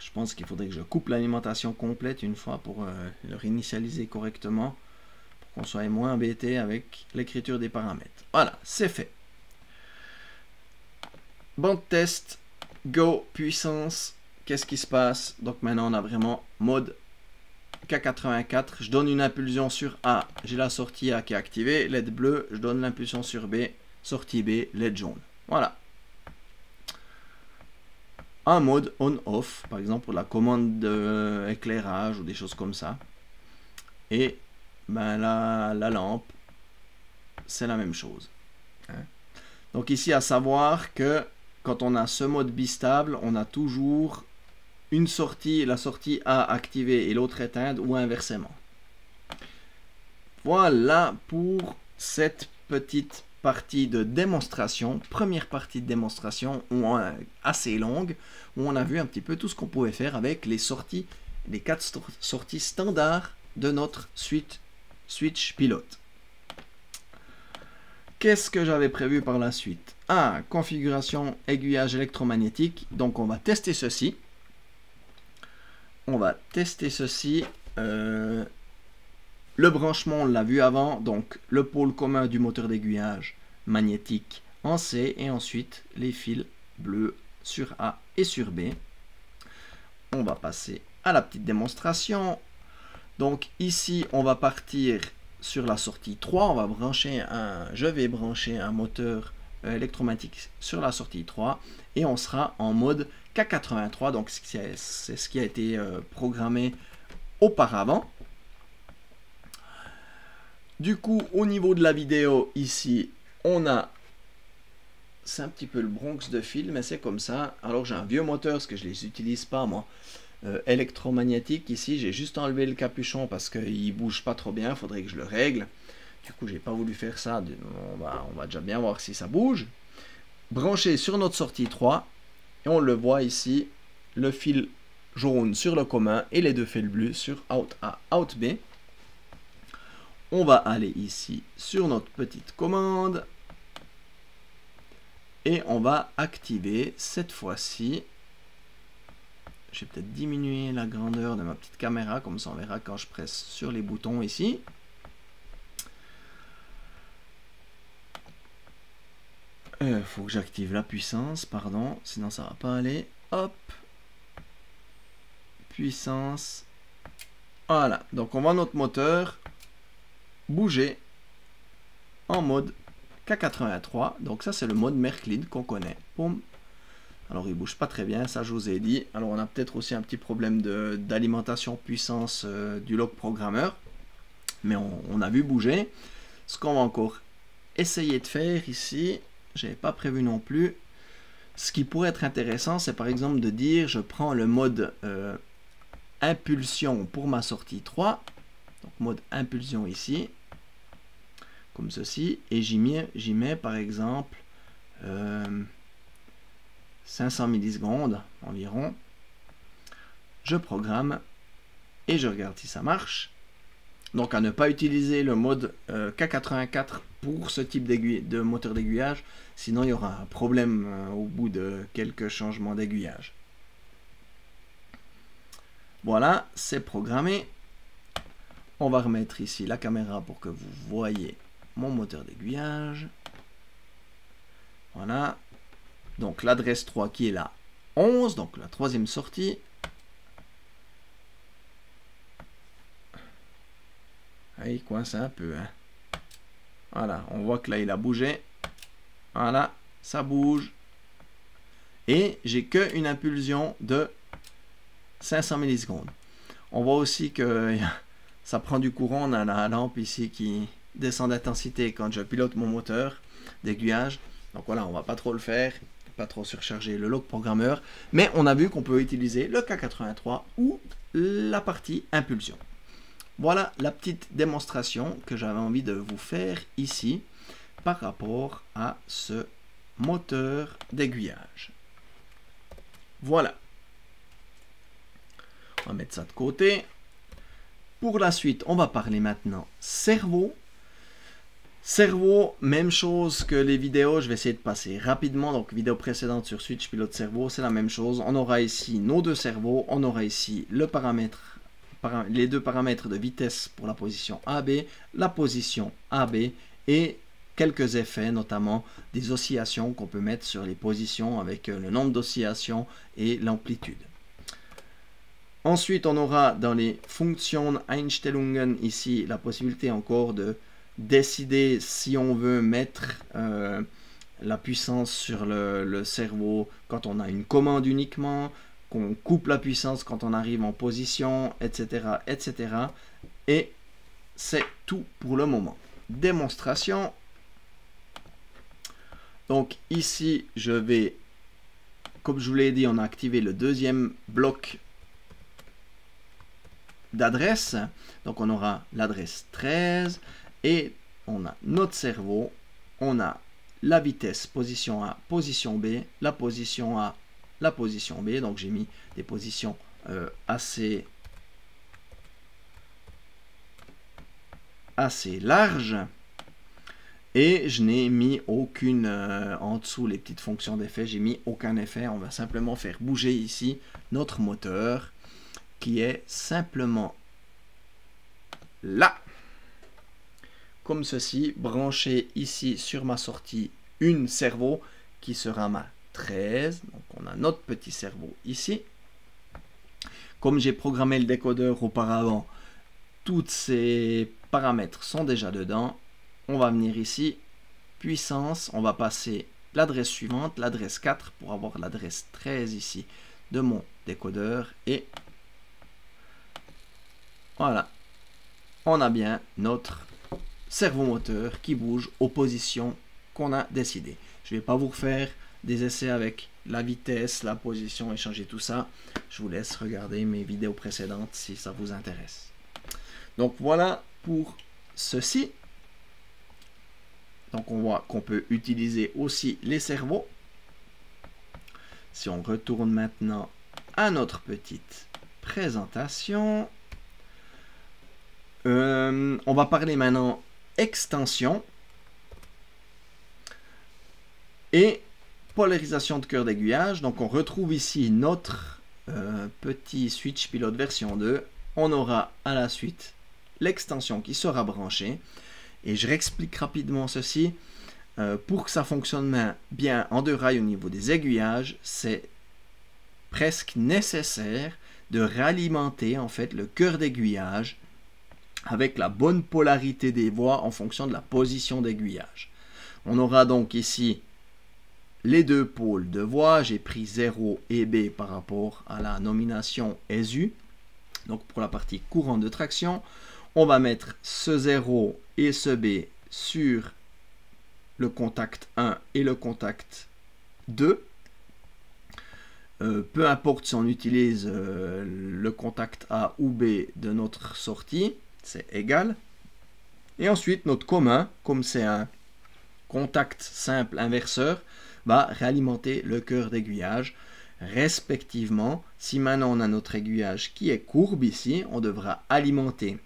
Je pense qu'il faudrait que je coupe l'alimentation complète une fois pour euh, le réinitialiser correctement. Pour qu'on soit moins embêté avec l'écriture des paramètres. Voilà, c'est fait. Bande test, go, puissance. Qu'est-ce qui se passe? Donc maintenant on a vraiment mode K84. Je donne une impulsion sur A. J'ai la sortie A qui est activée. LED bleu. Je donne l'impulsion sur B. Sortie B. LED jaune. Voilà un mode on-off, par exemple pour la commande d'éclairage ou des choses comme ça. Et ben, la, la lampe, c'est la même chose. Hein. Donc ici, à savoir que quand on a ce mode bistable, on a toujours une sortie, la sortie A activée et l'autre éteinte ou inversement. Voilà pour cette petite partie de démonstration, première partie de démonstration assez longue, où on a vu un petit peu tout ce qu'on pouvait faire avec les sorties, les quatre sorties standards de notre suite Switch Pilote. Qu'est-ce que j'avais prévu par la suite? Ah, configuration aiguillage électromagnétique. Donc on va tester ceci. On va tester ceci. Euh, le branchement, on l'a vu avant, donc le pôle commun du moteur d'aiguillage magnétique en C et ensuite les fils bleus sur A et sur B. On va passer à la petite démonstration. Donc ici, on va partir sur la sortie 3. On va brancher un, je vais brancher un moteur euh, électromagnétique sur la sortie 3 et on sera en mode K83. Donc c'est ce qui a été euh, programmé auparavant. Du coup, au niveau de la vidéo, ici, on a... C'est un petit peu le Bronx de fil, mais c'est comme ça. Alors j'ai un vieux moteur, parce que je ne les utilise pas, moi. Euh, électromagnétique, ici, j'ai juste enlevé le capuchon parce qu'il bouge pas trop bien, il faudrait que je le règle. Du coup, j'ai pas voulu faire ça. On va, on va déjà bien voir si ça bouge. Branché sur notre sortie 3, et on le voit ici, le fil jaune sur le commun et les deux fils bleus sur out A, out B on va aller ici sur notre petite commande. Et on va activer cette fois-ci. Je vais peut-être diminuer la grandeur de ma petite caméra comme ça on verra quand je presse sur les boutons ici. Il euh, faut que j'active la puissance pardon sinon ça va pas aller. Hop. Puissance. Voilà donc on voit notre moteur bouger en mode K83. Donc ça, c'est le mode Merklin qu'on connaît. Alors, il bouge pas très bien, ça je vous ai dit. Alors, on a peut-être aussi un petit problème d'alimentation puissance euh, du log programmeur. Mais on, a vu bouger. Ce qu'on va encore essayer de faire ici, j'avais pas prévu non plus. Ce qui pourrait être intéressant, c'est par exemple de dire, je prends le mode euh, impulsion pour ma sortie 3. Donc, mode impulsion ici comme ceci, et j'y mets, mets, par exemple 500 euh, millisecondes environ. Je programme et je regarde si ça marche. Donc à ne pas utiliser le mode euh, K84 pour ce type de moteur d'aiguillage, sinon il y aura un problème euh, au bout de quelques changements d'aiguillage. Voilà, c'est programmé. On va remettre ici la caméra pour que vous voyez mon moteur d'aiguillage. Voilà. Donc l'adresse 3 qui est là, 11, donc la troisième sortie. Ah, il coince un peu. Hein. Voilà, on voit que là, il a bougé. Voilà, ça bouge. Et j'ai que une impulsion de 500 millisecondes. On voit aussi que ça prend du courant. On a la lampe ici qui descend d'intensité quand je pilote mon moteur d'aiguillage. Donc voilà, on va pas trop le faire, pas trop surcharger le log programmeur. Mais on a vu qu'on peut utiliser le K83 ou la partie impulsion. Voilà la petite démonstration que j'avais envie de vous faire ici par rapport à ce moteur d'aiguillage. Voilà. On va mettre ça de côté. Pour la suite, on va parler maintenant cerveau. Cerveau, même chose que les vidéos, je vais essayer de passer rapidement. Donc, vidéo précédente sur Switch Pilote Cerveau, c'est la même chose. On aura ici nos deux cerveaux, on aura ici les deux paramètres de vitesse pour la position AB, la position AB et quelques effets, notamment des oscillations qu'on peut mettre sur les positions avec euh, le nombre d'oscillations et l'amplitude. Ensuite, on aura dans les fonctions Einstellungen ici la possibilité encore de décider si on veut mettre euh, la puissance sur le, cerveau quand on a une commande uniquement, qu'on coupe la puissance quand on arrive en position, etc. etc. Et c'est tout pour le moment. Démonstration. Donc ici, je vais, comme je vous l'ai dit, on a activé le deuxième bloc d'adresse. Donc on aura l'adresse 13 et on a notre cerveau, on a la vitesse, position A, position B, la position A, la position B. Donc j'ai mis des positions euh, assez, assez larges. Et je n'ai mis aucune, euh, en dessous les petites fonctions d'effet, j'ai mis aucun effet. On va simplement faire bouger ici notre moteur qui est simplement là comme ceci, branché ici sur ma sortie une cerveau qui sera ma 13. Donc on a notre petit cerveau ici. Comme j'ai programmé le décodeur auparavant, tous ces paramètres sont déjà dedans. On va venir ici, puissance, on va passer l'adresse suivante, l'adresse 4 pour avoir l'adresse 13 ici de mon décodeur et voilà, on a bien notre servomoteur qui bouge aux positions qu'on a décidé. Je ne vais pas vous refaire des essais avec la vitesse, la position et changer tout ça. Je vous laisse regarder mes vidéos précédentes si ça vous intéresse. Donc voilà pour ceci. Donc on voit qu'on peut utiliser aussi les cerveaux. Si on retourne maintenant à notre petite présentation, euh, on va parler maintenant extension et polarisation de cœur d'aiguillage. Donc on retrouve ici notre euh, petit switch pilote version 2. On aura à la suite l'extension qui sera branchée. Et je réexplique rapidement ceci. Euh, pour que ça fonctionne bien en deux rails au niveau des aiguillages, c'est presque nécessaire de réalimenter en fait le cœur d'aiguillage avec la bonne polarité des voies en fonction de la position d'aiguillage. On aura donc ici les deux pôles de voie. J'ai pris 0 et B par rapport à la nomination SU. Donc pour la partie courant de traction, on va mettre ce 0 et ce B sur le contact 1 et le contact 2. Euh, peu importe si on utilise euh, le contact A ou B de notre sortie c'est égal. Et ensuite, notre commun, comme c'est un contact simple inverseur, va réalimenter le cœur d'aiguillage respectivement. Si maintenant on a notre aiguillage qui est courbe ici, on devra alimenter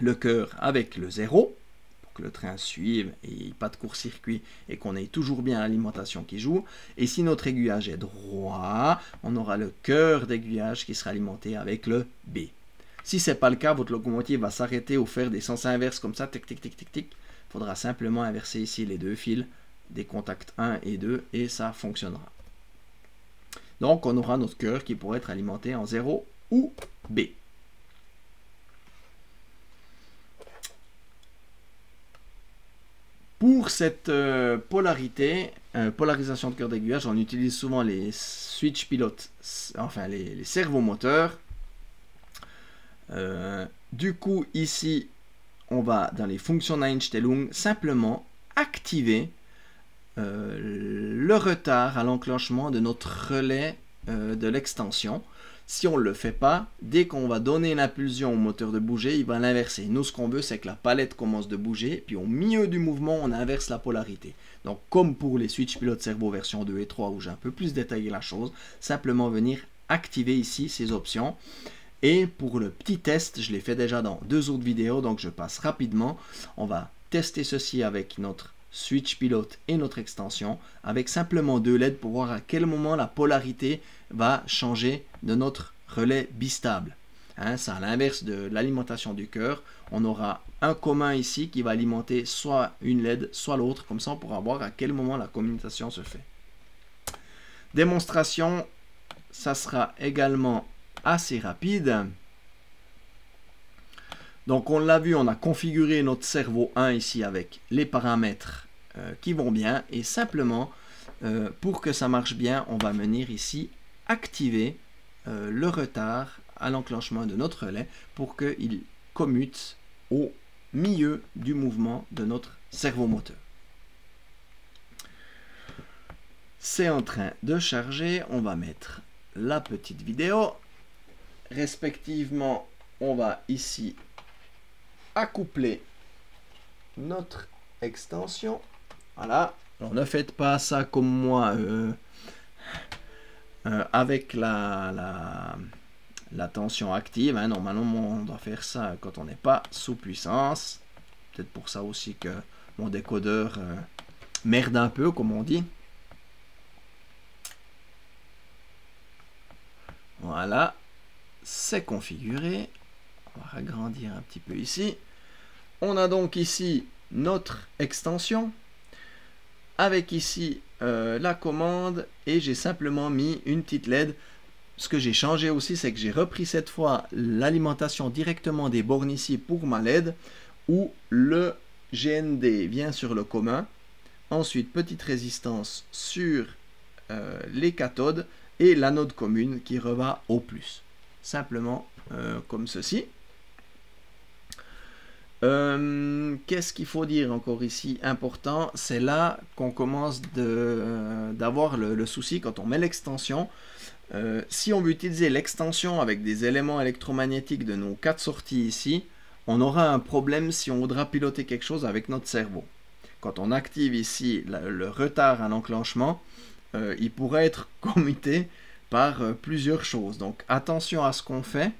le cœur avec le 0 pour que le train suive et pas de court-circuit et qu'on ait toujours bien l'alimentation qui joue. Et si notre aiguillage est droit, on aura le cœur d'aiguillage qui sera alimenté avec le B. Si ce n'est pas le cas, votre locomotive va s'arrêter ou faire des sens inverses comme ça, tic tic tic tic tic. Il faudra simplement inverser ici les deux fils des contacts 1 et 2 et ça fonctionnera. Donc on aura notre cœur qui pourrait être alimenté en 0 ou B. pour cette euh, polarité, euh, polarisation de cœur d'aiguillage, on utilise souvent les switch pilotes, enfin les servomoteurs. Du coup, ici, on va dans les fonctions d'Einstellung simplement activer le retard à l'enclenchement de notre relais de l'extension. Si on ne le fait pas, dès qu'on va donner l'impulsion au moteur de bouger, il va l'inverser. Nous, ce qu'on veut, c'est que la palette commence de bouger, puis au milieu du mouvement, on inverse la polarité. Donc, comme pour les switch pilote servo version 2 et 3, où j'ai un peu plus détaillé la chose, simplement venir activer ici ces options. Et pour le petit test, je l'ai fait déjà dans deux autres vidéos, donc je passe rapidement. On va tester ceci avec notre switch pilote et notre extension, avec simplement deux LED pour voir à quel moment la polarité va changer de notre relais bistable. Hein, c'est à l'inverse de l'alimentation du cœur. On aura un commun ici qui va alimenter soit une LED, soit l'autre. Comme ça, on pourra voir à quel moment la communication se fait. Démonstration, ça sera également assez rapide. Donc on l'a vu, on a configuré notre cerveau 1 ici avec les paramètres euh, qui vont bien. Et simplement, euh, pour que ça marche bien, on va venir ici activer euh, le retard à l'enclenchement de notre relais pour qu'il commute au milieu du mouvement de notre servomoteur. C'est en train de charger, on va mettre la petite vidéo. Respectivement, on va ici accoupler notre extension. Voilà. Alors ne faites pas ça comme moi. Euh, euh, avec la, la, tension active. Hein, normalement, on doit faire ça quand on n'est pas sous puissance. Peut-être pour ça aussi que mon décodeur euh, merde un peu, comme on dit. Voilà, c'est configuré. On va agrandir un petit peu ici. On a donc ici notre extension avec ici euh, la commande et j'ai simplement mis une petite LED. Ce que j'ai changé aussi, c'est que j'ai repris cette fois l'alimentation directement des bornes ici pour ma LED où le GND vient sur le commun. Ensuite, petite résistance sur euh, les cathodes et l'anode commune qui reva au plus. Simplement euh, comme ceci. Euh, qu'est-ce qu'il faut dire encore ici important? C'est là qu'on commence euh, d'avoir le, souci quand on met l'extension. Si on veut utiliser l'extension avec des éléments électromagnétiques de nos quatre sorties ici, on aura un problème si on voudra piloter quelque chose avec notre cerveau. Quand on active ici le retard à l'enclenchement, il pourrait être commuté par plusieurs choses. Donc attention à ce qu'on fait.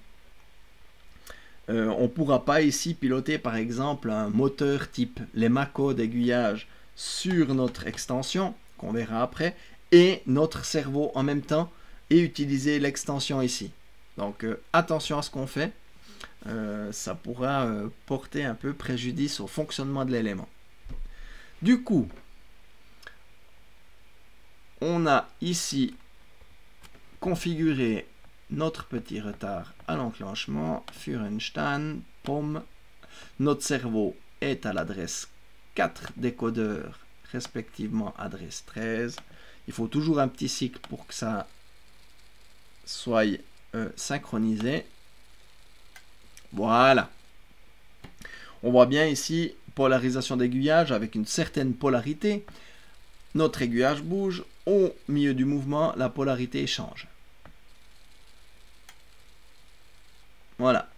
Euh, on pourra pas ici piloter par exemple un moteur type les Mako d'aiguillage sur notre extension, qu'on verra après, et notre cerveau en même temps, et utiliser l'extension ici. Donc euh, attention à ce qu'on fait, euh, ça pourra porter un peu préjudice au fonctionnement de l'élément. Du coup, on a ici configuré notre petit retard à l'enclenchement, Führenstein, pomme. Notre cerveau est à l'adresse 4 décodeurs, respectivement adresse 13. Il faut toujours un petit cycle pour que ça soit euh, synchronisé. Voilà. On voit bien ici polarisation d'aiguillage avec une certaine polarité. Notre aiguillage bouge. Au milieu du mouvement, la polarité change. Voilà.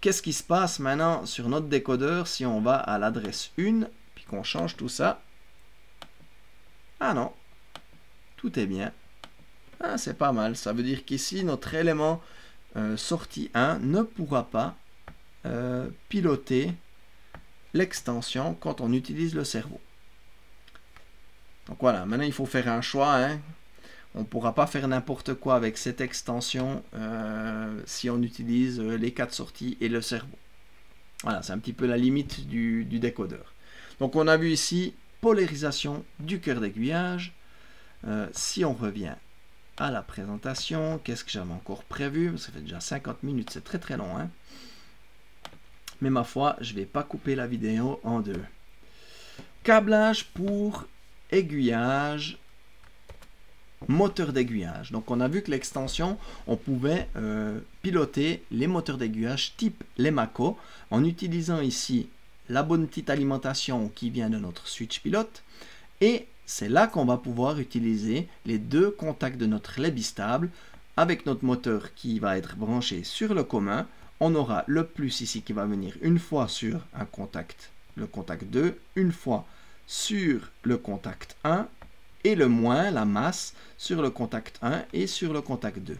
Qu'est-ce qui se passe maintenant sur notre décodeur si on va à l'adresse 1, puis qu'on change tout ça? Ah non, tout est bien. Ah, c'est pas mal. Ça veut dire qu'ici, notre élément euh, sortie 1 ne pourra pas euh, piloter l'extension quand on utilise le cerveau. Donc voilà, maintenant il faut faire un choix. Hein. On ne pourra pas faire n'importe quoi avec cette extension euh, si on utilise euh, les quatre sorties et le cerveau. Voilà, c'est un petit peu la limite du, décodeur. Donc on a vu ici polarisation du cœur d'aiguillage. Euh, si on revient à la présentation, qu'est-ce que j'avais encore prévu? Ça fait déjà 50 minutes, c'est très très long. Hein. Mais ma foi, je ne vais pas couper la vidéo en deux. câblage pour aiguillage, moteur d'aiguillage. Donc on a vu que l'extension, on pouvait euh, piloter les moteurs d'aiguillage type les Mako en utilisant ici la bonne petite alimentation qui vient de notre switch pilote. Et c'est là qu'on va pouvoir utiliser les deux contacts de notre relais bistable avec notre moteur qui va être branché sur le commun. On aura le plus ici qui va venir une fois sur un contact, le contact 2, une fois sur le contact 1 et le moins, la masse, sur le contact 1 et sur le contact 2.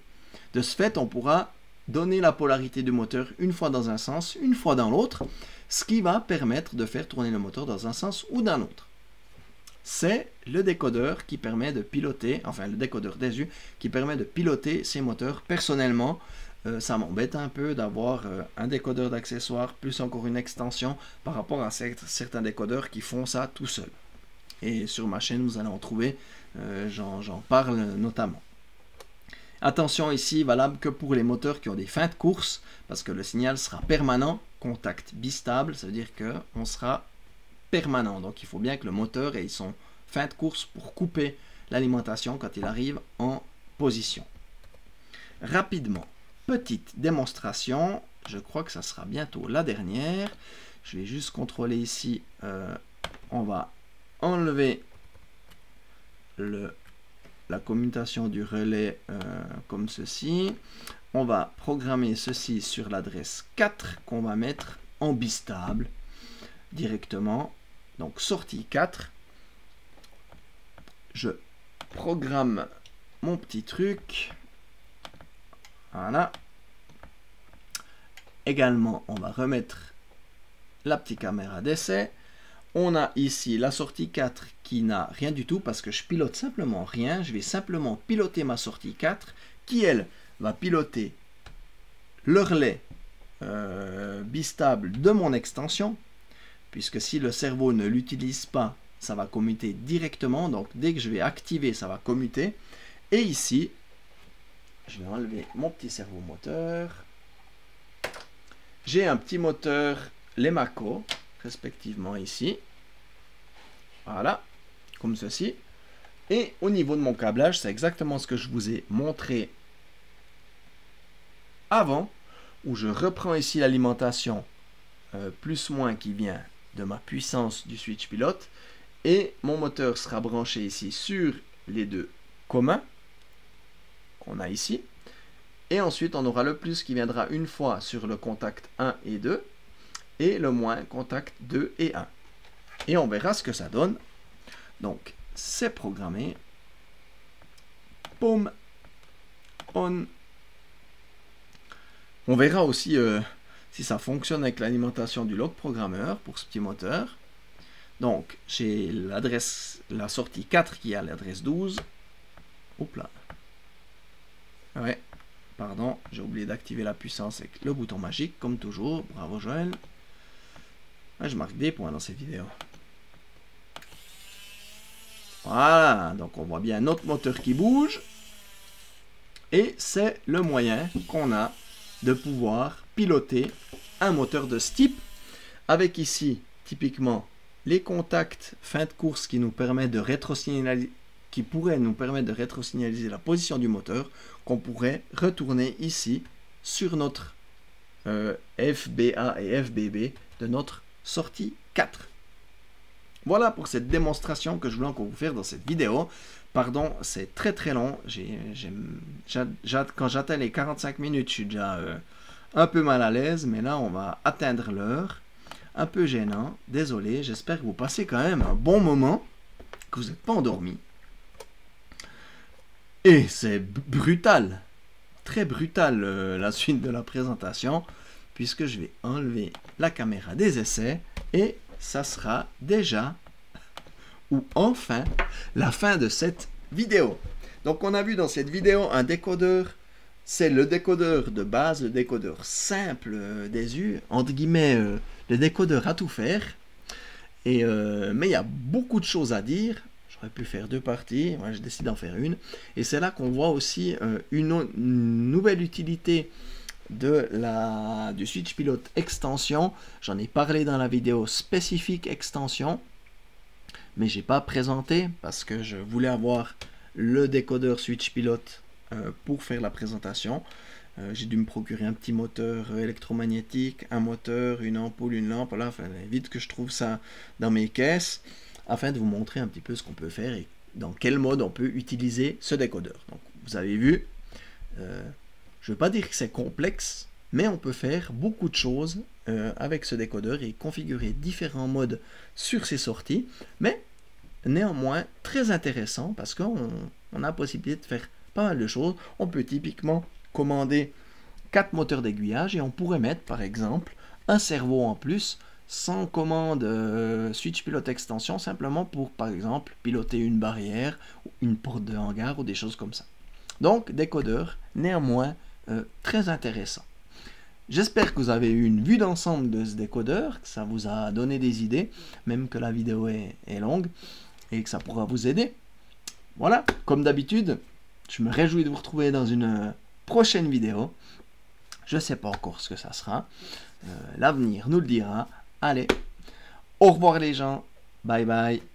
De ce fait, on pourra donner la polarité du moteur une fois dans un sens, une fois dans l'autre, ce qui va permettre de faire tourner le moteur dans un sens ou dans l'autre. C'est le décodeur qui permet de piloter, enfin le décodeur DESU, qui permet de piloter ces moteurs. Personnellement, euh, ça m'embête un peu d'avoir euh, un décodeur d'accessoires plus encore une extension par rapport à certains décodeurs qui font ça tout seul. Et sur ma chaîne, vous allez en trouver, euh, j'en parle notamment. Attention ici, valable que pour les moteurs qui ont des fins de course, parce que le signal sera permanent, contact bistable, ça veut dire qu'on sera permanent. Donc il faut bien que le moteur ait son fin de course pour couper l'alimentation quand il arrive en position. Rapidement, petite démonstration. Je crois que ça sera bientôt la dernière. Je vais juste contrôler ici. Euh, on va enlever le, la commutation du relais euh, comme ceci. On va programmer ceci sur l'adresse 4 qu'on va mettre en bistable directement. Donc sortie 4. Je programme mon petit truc. Voilà. Également, on va remettre la petite caméra d'essai. On a ici la sortie 4 qui n'a rien du tout parce que je pilote simplement rien. Je vais simplement piloter ma sortie 4 qui, elle, va piloter le relais euh, bistable de mon extension. Puisque si le cerveau ne l'utilise pas, ça va commuter directement. Donc dès que je vais activer, ça va commuter. Et ici, je vais enlever mon petit servo moteur. J'ai un petit moteur Lemaco, respectivement ici. Voilà, comme ceci. Et au niveau de mon câblage, c'est exactement ce que je vous ai montré avant, où je reprends ici l'alimentation euh, plus-moins qui vient de ma puissance du switch pilote. Et mon moteur sera branché ici sur les deux communs qu'on a ici. Et ensuite, on aura le plus qui viendra une fois sur le contact 1 et 2 et le moins contact 2 et 1. Et on verra ce que ça donne. Donc, c'est programmé. Boom. On. On verra aussi euh, si ça fonctionne avec l'alimentation du log programmeur pour ce petit moteur. Donc, j'ai l'adresse, la sortie 4 qui a l'adresse 12. Hop là. Ouais, pardon, j'ai oublié d'activer la puissance avec le bouton magique, comme toujours. Bravo Joël. Je marque des points dans cette vidéo. Voilà, donc on voit bien notre moteur qui bouge. Et c'est le moyen qu'on a de pouvoir piloter un moteur de ce type. Avec ici, typiquement, les contacts fin de course qui nous permettent de rétro-signaliser qui pourrait nous permettre de rétro-signaliser la position du moteur qu'on pourrait retourner ici sur notre euh, FBA et FBB de notre sortie 4. Voilà pour cette démonstration que je voulais encore vous faire dans cette vidéo. Pardon, c'est très très long. quand j'atteins les 45 minutes, je suis déjà euh, un peu mal à l'aise, mais là on va atteindre l'heure. Un peu gênant, désolé, j'espère que vous passez quand même un bon moment, que vous n'êtes pas endormi. Et c'est brutal, très brutal euh, la suite de la présentation, puisque je vais enlever la caméra des essais et ça sera déjà, ou enfin, la fin de cette vidéo. Donc on a vu dans cette vidéo un décodeur, c'est le décodeur de base, le décodeur simple euh, des U, entre guillemets, euh, le décodeur à tout faire. Et, mais il y a beaucoup de choses à dire pu faire deux parties, moi je décide d'en faire une. Et c'est là qu'on voit aussi euh, une, nouvelle utilité de la, du switch pilote extension. J'en ai parlé dans la vidéo spécifique extension. mais j'ai pas présenté parce que je voulais avoir le décodeur switch pilote euh, pour faire la présentation. Euh, j'ai dû me procurer un petit moteur électromagnétique, un moteur, une ampoule, une lampe. Là, il vite que je trouve ça dans mes caisses afin de vous montrer un petit peu ce qu'on peut faire et dans quel mode on peut utiliser ce décodeur. Donc, vous avez vu, euh, je ne veux pas dire que c'est complexe, mais on peut faire beaucoup de choses euh, avec ce décodeur et configurer différents modes sur ses sorties, mais néanmoins très intéressant parce qu'on a la possibilité de faire pas mal de choses. On peut typiquement commander quatre moteurs d'aiguillage et on pourrait mettre par exemple un cerveau en plus sans commande euh, switch pilote extension simplement pour par exemple piloter une barrière une porte de hangar ou des choses comme ça donc décodeur néanmoins euh, très intéressant J'espère que vous avez eu une vue d'ensemble de ce décodeur, que ça vous a donné des idées, même que la vidéo est, longue, et que ça pourra vous aider. Voilà, comme d'habitude, je me réjouis de vous retrouver dans une prochaine vidéo. Je ne sais pas encore ce que ça sera. Euh, l'avenir nous le dira. Allez, au revoir les gens. Bye bye.